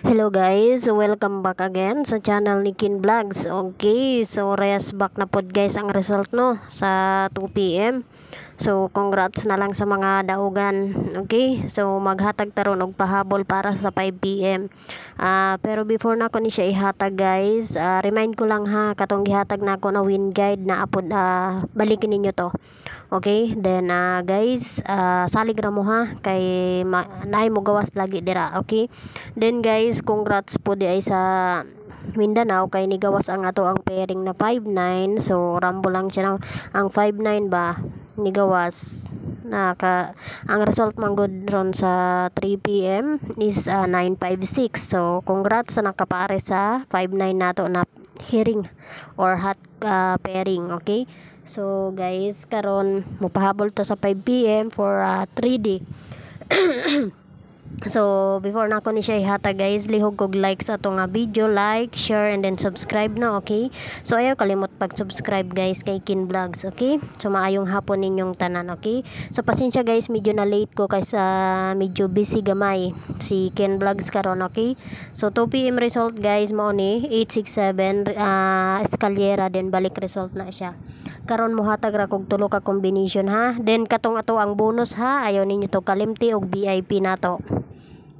Hello guys, welcome back again sa channel ni Kin Vlogs. Okay, so rest back na pod guys ang result no sa 2pm. So congrats na lang sa mga daugan. Okay, so maghatag taron og pahabol para sa 5pm. Uh, ah, pero before na ko ni siya ihatag guys, uh, remind ko lang ha katong gihatag na ako na win guide na apod uh, balikin ninyo to. Okay, then uh, guys, uh, salig ra mo ha kay naay mo gawas lagi dira. Okay? Then guys, congrats po di ay sa Mindanao kay ni gawas ang ato ang pairing na 59 so rambo lang siya ng ang 59 ba ni gawas. Na ka ang result man good ron sa 3 pm is uh, 956 so congrats sa nakapare sa 59 nato na hearing or hot uh, pairing okay? So guys, karon mopahabol to sa 5 PM for uh, 3D. So, before na ako ni siya ihata guys, lihog kog like sa itong video, like, share, and then subscribe na, okay? So, ayaw kalimot pag-subscribe guys kay Kin Vlogs, okay? So, maayong hapon ninyong tanan, okay? So, pasensya guys, medyo na late ko uh, medyo busy gamay si Kin Vlogs karon okay? So, 2pm result guys, mo ni 867 uh, escalera, then balik result na siya. Karon mo hatag ra kog tulo ka combination ha. Then katong ato ang bonus ha, ayaw ninyo to kalimti og VIP nato.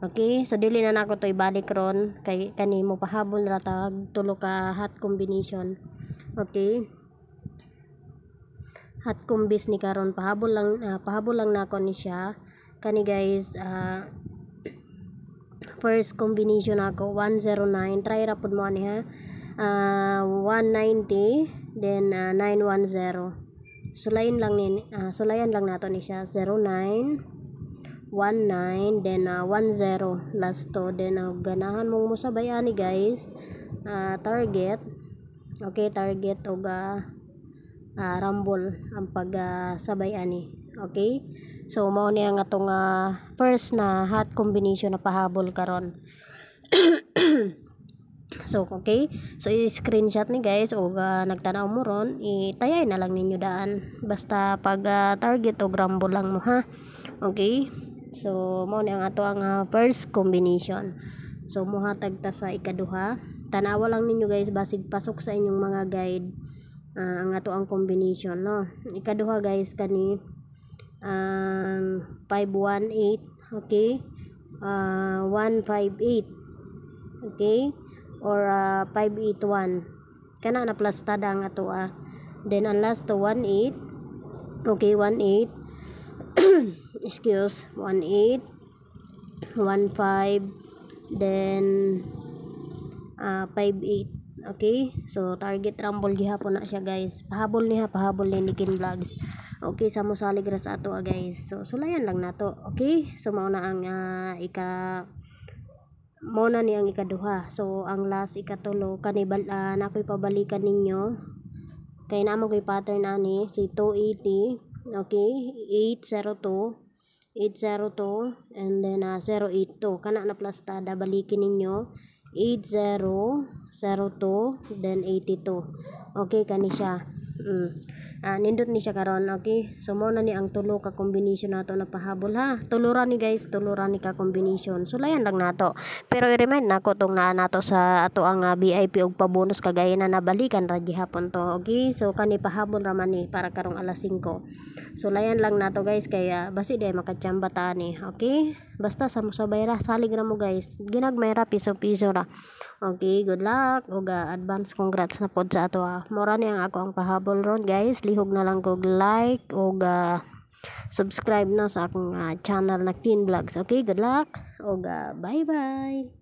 Okay, so dili na nako to ibalik ron kay kani mo pahabol ra tag tulo ka hot combination. Okay. Hot combis ni karon pahabol lang uh, pahabol lang nako ni siya. Kani guys, uh, first combination ako 109 try ra pud mo ani ha. Uh, 190 then uh, 910. Sulayin lang ni uh, sulayan lang nato ni siya 09 19 then uh, 10 last to then uh, ganahan mong musabay ani guys uh, target okay target og uh, uh, rumble ang pag uh, sabay ani okay so mao ni ang atong uh, first na hot combination na pahabol karon So, okay. So, i-screenshot ni guys o uh, nagtanaw mo ron, itayay na lang ninyo daan. Basta pag uh, target o grambo lang mo ha. Okay? So, mo ni ang ato ang uh, first combination. So, muhatag ta sa ikaduha. Tanawa lang ninyo guys basig pasok sa inyong mga guide uh, ang ato ang combination no. Ikaduha guys kani ang uh, 518 okay? Uh, 158 okay? Or uh, 581 kana na plus tada ang ato ah. Then ang last to 18 okay 18 excuse 18 15 then uh, 58 okay? So target rumble gihapon na siya guys. Pahabol niya pahabol ni Nikin Vlogs. Okay sa mo salig ra sa ato ah, guys. So sulayan lang nato okay? So mao na ang uh, ika mo na ni ang ikaduha. So ang last ikatulo kanibal uh, na ako'y pabalikan ninyo. Kay naman ko'y pattern ani si 280 okay? 802 802 and then uh, 082 kana na plus tada balikin ninyo 8002 then 82 okay kani siya. Mm. Uh, nindot ni siya karon. Okay so mo na ni ang tulo ka combination nato na pahabol ha? Tuluran ni guys. Tuluran ni ka combination. So layan lang nato. Pero i-remind nako tong naa nato sa ato ang uh, ah, VIP og pabonus. Kagaya na nabalikan ra gihapon to. Okay so kani pahabol ra man ni para karong alas 5 so layan lang nato guys. Kaya basi day makatsamba ta ni. Okay basta sa mo sabay ra salig ra mo guys. Ginagmay ra piso piso ra. Okay good luck. Ug uh, advance congrats na pod sa ato ah. mora ni ang ako ang pahabol ron guys. Lihog na lang kog like ug uh, subscribe na sa akong uh, channel na Teen Vlogs. Okay good luck. Ug uh, bye bye